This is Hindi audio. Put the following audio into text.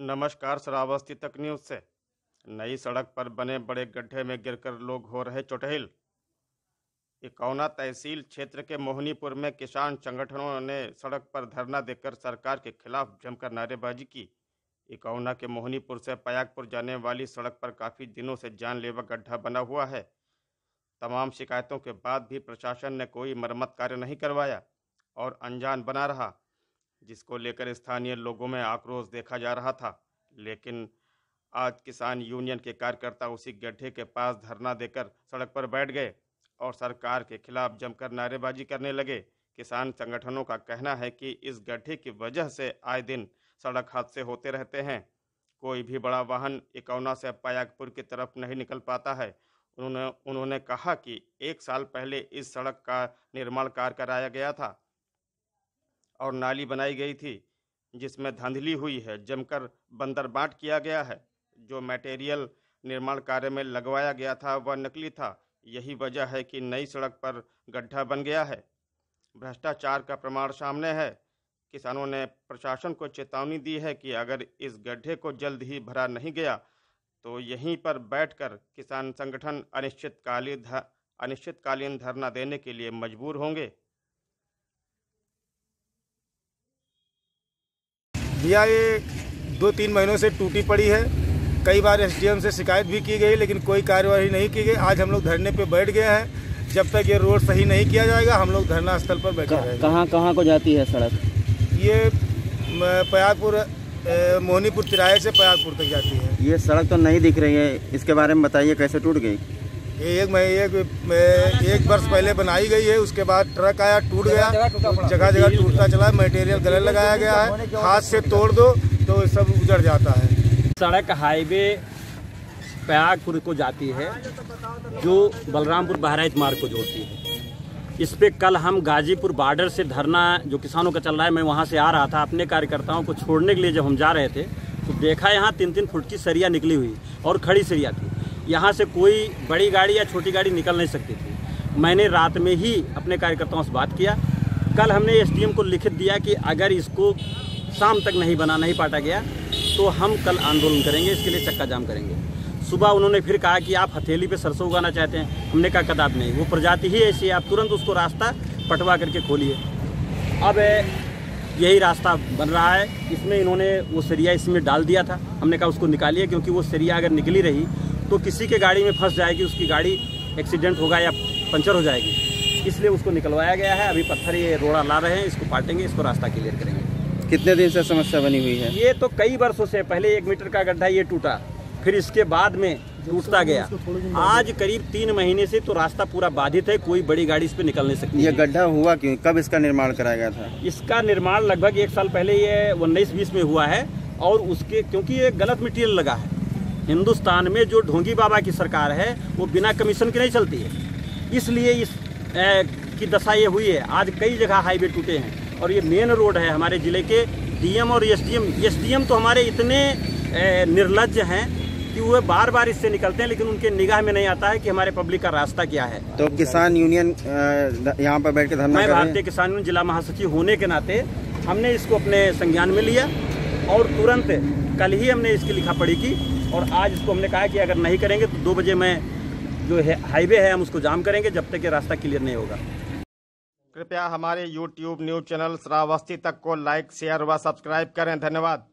नमस्कार, श्रावस्ती तक न्यूज़ से। नई सड़क पर बने बड़े गड्ढे में गिरकर लोग हो रहे चोटहिल। इकौना तहसील क्षेत्र के मोहनीपुर में किसान संगठनों ने सड़क पर धरना देकर सरकार के खिलाफ जमकर नारेबाजी की। इकौना के मोहनीपुर से पयागपुर जाने वाली सड़क पर काफ़ी दिनों से जानलेवा गड्ढा बना हुआ है। तमाम शिकायतों के बाद भी प्रशासन ने कोई मरम्मत कार्य नहीं करवाया और अनजान बना रहा। जिसको लेकर स्थानीय लोगों में आक्रोश देखा जा रहा था। लेकिन आज किसान यूनियन के कार्यकर्ता उसी गड्ढे के पास धरना देकर सड़क पर बैठ गए और सरकार के खिलाफ जमकर नारेबाजी करने लगे। किसान संगठनों का कहना है कि इस गड्ढे की वजह से आए दिन सड़क हादसे होते रहते हैं। कोई भी बड़ा वाहन इकौना से पयागपुर की तरफ़ नहीं निकल पाता है। उन्होंने उन्होंने कहा कि एक साल पहले इस सड़क का निर्माण कार्य कराया गया था। और नाली बनाई गई थी, जिसमें धांधली हुई है, जमकर बंदर बांट किया गया है। जो मटेरियल निर्माण कार्य में लगवाया गया था, वह नकली था। यही वजह है कि नई सड़क पर गड्ढा बन गया है। भ्रष्टाचार का प्रमाण सामने है। किसानों ने प्रशासन को चेतावनी दी है कि अगर इस गड्ढे को जल्द ही भरा नहीं गया तो यहीं पर बैठकर किसान संगठन अनिश्चितकालीन अनिश्चितकालीन धरना देने के लिए मजबूर होंगे। भैया ये दो तीन महीनों से टूटी पड़ी है। कई बार एसडीएम से शिकायत भी की गई लेकिन कोई कार्यवाही नहीं की गई। आज हम लोग धरने पे बैठ गए हैं। जब तक ये रोड सही नहीं किया जाएगा हम लोग धरना स्थल पर बैठे रहेंगे। कहाँ कहाँ को जाती है सड़क? ये पयागपुर मोहनीपुर तिराहे से पयागपुर तक जाती है। ये सड़क तो नहीं दिख रही है। इसके बारे में बताइए कैसे टूट गई? ये एक महीने एक, एक वर्ष पहले बनाई गई है उसके बाद ट्रक आया टूट गया जगह जगह टूटता चला मटेरियल गलत लगाया गया है हाथ से तोड़ दो तो सब उजड़ जाता है। सड़क हाईवे प्रयागपुर को जाती है जो बलरामपुर बहराइच मार्ग को जोड़ती है। इस पर कल हम गाजीपुर बॉर्डर से धरना जो किसानों का चल रहा है मैं वहाँ से आ रहा था अपने कार्यकर्ताओं को छोड़ने के लिए जब हम जा रहे थे तो देखा यहाँ तीन तीन फुट की सरिया निकली हुई और खड़ी सरिया थी। यहाँ से कोई बड़ी गाड़ी या छोटी गाड़ी निकल नहीं सकती थी। मैंने रात में ही अपने कार्यकर्ताओं से बात किया। कल हमने एसडीएम को लिखित दिया कि अगर इसको शाम तक नहीं बना, नहीं पाटा गया तो हम कल आंदोलन करेंगे, इसके लिए चक्का जाम करेंगे। सुबह उन्होंने फिर कहा कि आप हथेली पे सरसों उगाना चाहते हैं। हमने कहा, कदाप नहीं। वो प्रजाति ही ऐसी है, आप तुरंत उसको रास्ता पटवा करके खोलिए। अब यही रास्ता बन रहा है। इसमें इन्होंने वो सरिया इसमें डाल दिया था। हमने कहा, उसको निकालिए, क्योंकि वो सरिया अगर निकली रही तो किसी के गाड़ी में फंस जाएगी उसकी गाड़ी एक्सीडेंट होगा या पंचर हो जाएगी। इसलिए उसको निकलवाया गया है। अभी पत्थर ये रोड़ा ला रहे हैं इसको पाटेंगे इसको रास्ता क्लियर करेंगे। कितने दिन से समस्या बनी हुई है? ये तो कई वर्षों से पहले एक मीटर का गड्ढा ये टूटा फिर इसके बाद में टूटता गया। आज करीब तीन महीने से तो रास्ता पूरा बाधित है कोई बड़ी गाड़ी इस पे निकल नहीं सकती ये गड्ढा हुआ क्यों? कब इसका निर्माण कराया गया था? इसका निर्माण लगभग एक साल पहले ये उन्नीस बीस में हुआ है और उसके क्योंकि ये गलत मटेरियल लगा है हिंदुस्तान में जो ढोंगी बाबा की सरकार है वो बिना कमीशन के नहीं चलती है। इसलिए इस ए, की दशा ये हुई है आज कई जगह हाईवे टूटे हैं। और ये मेन रोड है हमारे ज़िले के डीएम और एसडीएम एसडीएम तो हमारे इतने ए, निर्लज हैं कि वो बार बार इससे निकलते हैं लेकिन उनके निगाह में नहीं आता है कि हमारे पब्लिक का रास्ता क्या है। तो किसान यूनियन यहाँ पर बैठ के धरना मैं भारतीय किसान यूनियन जिला महासचिव होने के नाते हमने इसको अपने संज्ञान में लिया और तुरंत कल ही हमने इसकी लिखा पढ़ी की। और आज इसको हमने कहा कि अगर नहीं करेंगे तो दो बजे में जो है, हाईवे है, हम उसको जाम करेंगे जब तक ये रास्ता क्लियर नहीं होगा। कृपया हमारे YouTube न्यूज़ चैनल श्रावस्ती तक को लाइक, शेयर व सब्सक्राइब करें। धन्यवाद।